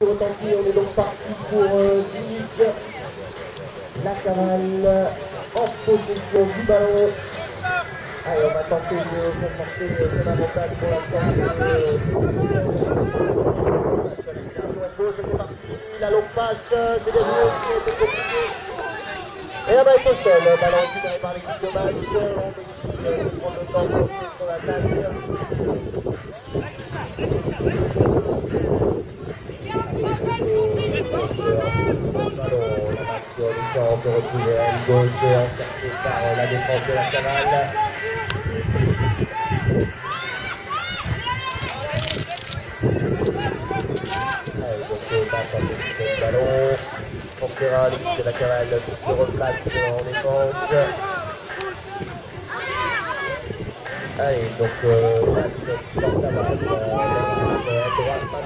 Retentit, on est donc parti pour euh, 10 minutes. La cavale en possession du ballon. Allez, on va tenter de conforter son avantage pour est c'est parti. La longue passe, c'est bien joué, c'est compliqué. Et on va être au sol, ballon récupéré par l'équipe de match. On prendre le temps construire son attaque. On peut retrouver à gauche encerclé par la défense de la cavale. Donc passe un petit le ballon. Conquérant l'équipe de la cavale se replace en défense. Allez, donc passe euh, droite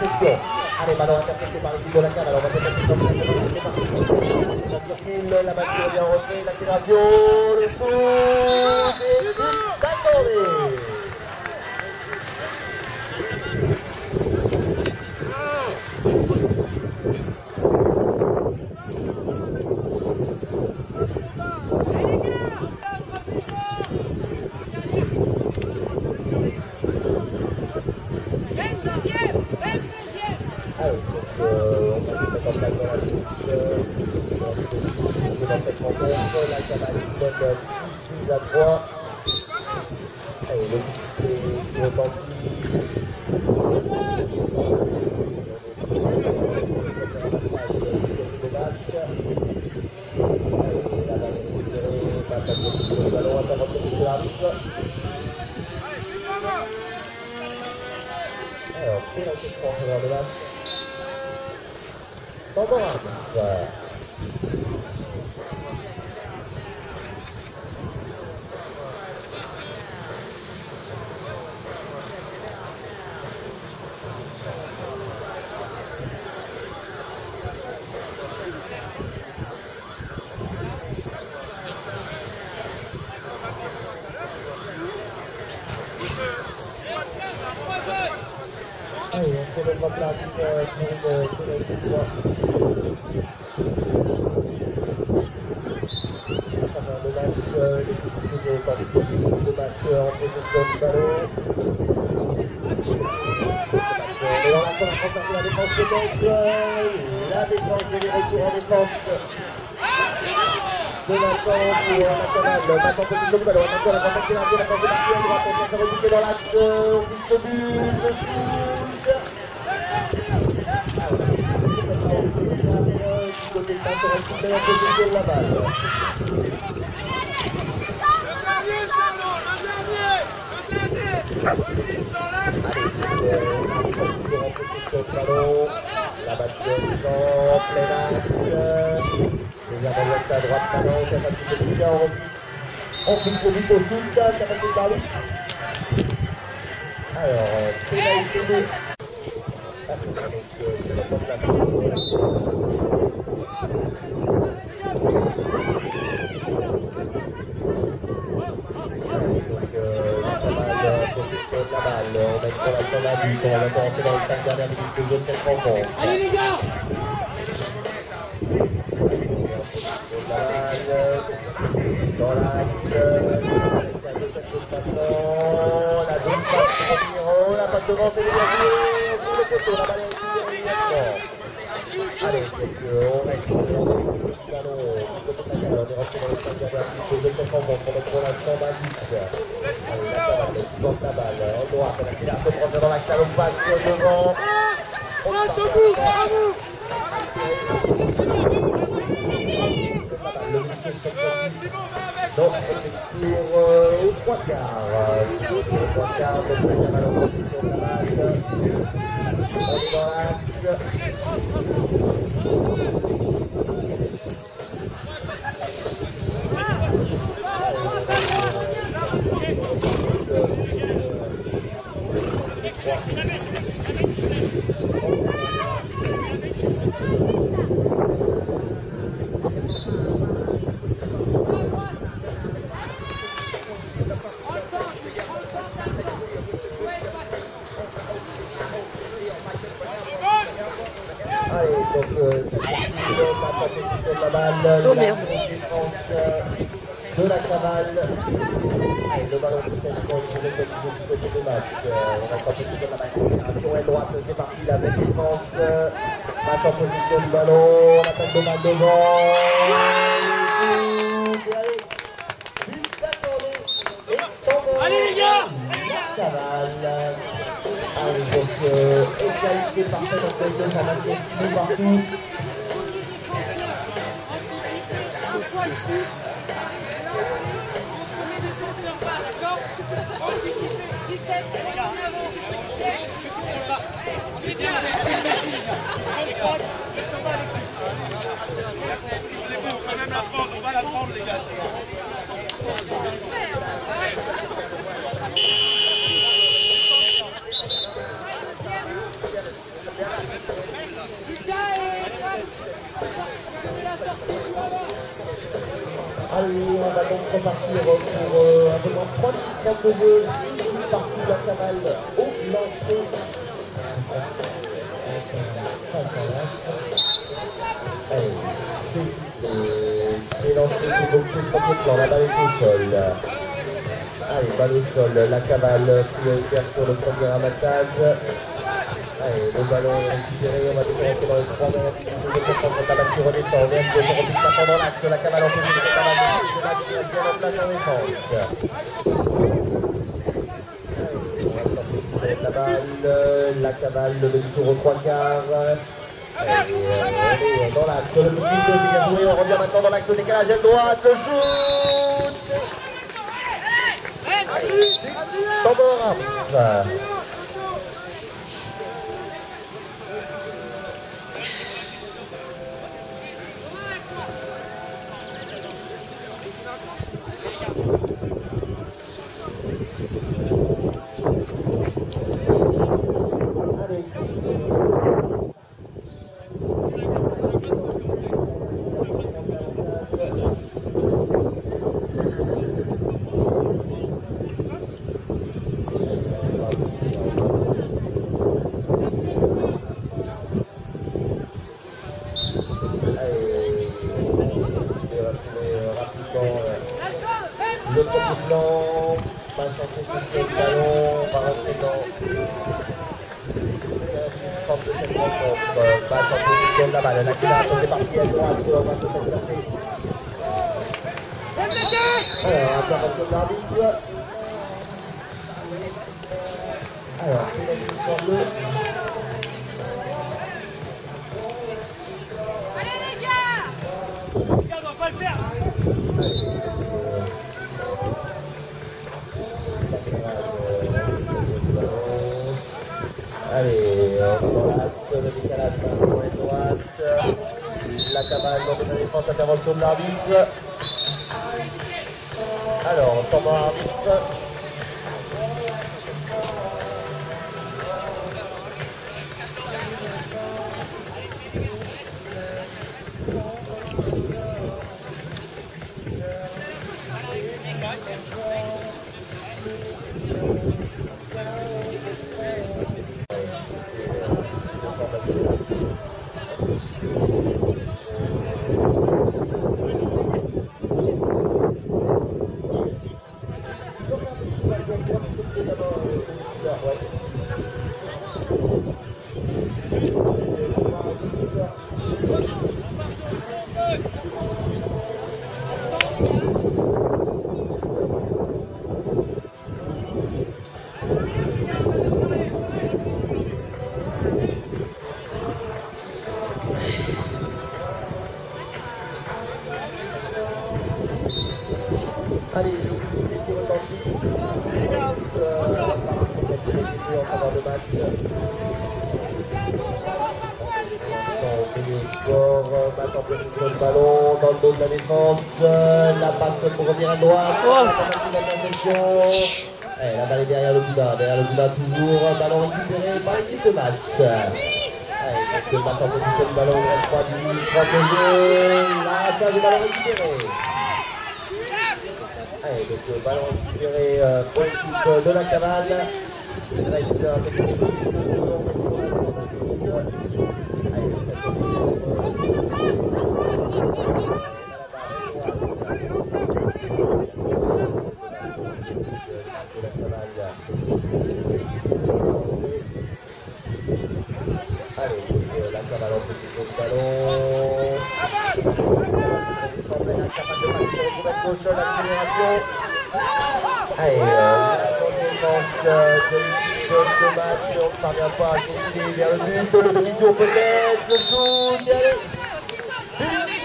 passe et la perception. Allez, ballon intercepté par l'équipe de la cave. Alors, on va peut-être essayer de faire La circule, la balle qui revient en retrait, l'accélération, le shoot et but d'accordé. Ah oui, donc euh, on va se mettre en place dans la touche. Euh, dans cette rencontre, la cavale donne 6 buts à 3. Allez, le but qui retentit. Allez, la balle est récupérée, passe à côté sur le ballon, intervention du l'arbitre. Alors, pénalty de France vers le match. Favorable. Le match, le la défense de La les en défense de Nathan pour la de. Côté de on la possession de la balle. La balle en plein. On but au shoot. Alors, euh. Ah, c'est donc euh, c'est le remplacement. Donc, euh, la cavale, possession de la balle. On met pour l'instant la but. On va maintenant entrer dans les 5 dernières minutes de jeu avec la gauche maintenant, la pour Romero, la Allez, donc euh, on reste on sur le on est rentré dans les 5 dernières minutes de cette rencontre, on met pour l'instant la dans. On aux trois quarts. On Thank you. De la cavale. Le ballon peut-être pour le du côté de match. Euh, on reste en position de la est droite, c'est parti, la belle défense. Match en position du ballon. On appelle le balle devant. Allez, les gars La cavale. Allez, donc, euh, égalité parfaite entre les deux formations, six partout. 6-6. On va la prendre, les gars. Allez, on va donc repartir pour euh, un peu moins de 3 minutes de jeu. 6 buts partout la cavale au lancer. Allez, c'est. C'est lancé, c'est boxé, plan. La balle est au sol. Allez, balle au sol. La cavale prioritaire sur le premier ramassage. Allez, le ballon est récupéré, on va rentrer dans les 3 mètres. Deuxième contre la balle qui redescend. On de. La cavale de en défense. La aux trois quarts. Dans le petit. On revient maintenant dans l'axe de décalage à droite. Le au arbitre. Allez. Allez, on va trouver rapidement euh, le premier plan, pas chanter sur ce ballon, on va rentrer dans forme de cette rencontre, pas en position de la balle, l'accélération c'est parti à droite, on va peut-être chercher. Alors, intervention de l'arbitre. Alors, pénalité sur deux. Les gars, on va pas le faire. Allez, on l'axe, le décalage par la droite. L'arbitre. Alors, arbitre. Dos de la défense. La passe pour revenir à droite. Oh. Eh, la balle est derrière le boudin, derrière le boudin toujours. Ballon récupéré par l'équipe de match. Allez, donc le match en position de ballon, il reste 3 minutes, 30 de jeu. Là, ça, le ballon récupéré. Allez, donc le ballon récupéré euh, pour l'équipe de la cavale. Il reste un peu plus de Allez, la cavale en position de ballon. La cavale de passer au bout gauche, l'accélération. Allez, euh, de ne parvient pas à le but, le peut-être, le shoot, allez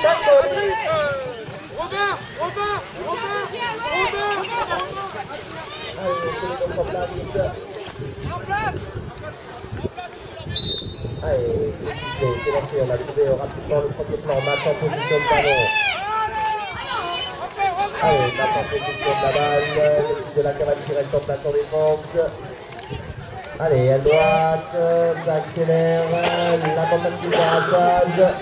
Allez. Allez, c'est on a trouvé rapidement le premier match en position de. Allez, en position de la balle, de la cavale qui reste en place en défense. Allez, à droite, ça accélère, la tentative de barrage.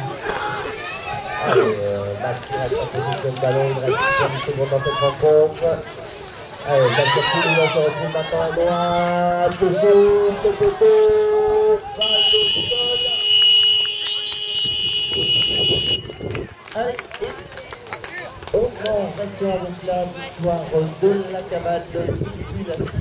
Allez, euh, match qui reste en position de ballon, il reste 10 secondes dans cette rencontre. Allez, ça se retrouve maintenant à droite. Allez, grand restaurant, donc la victoire de la cavale de 18 à 6.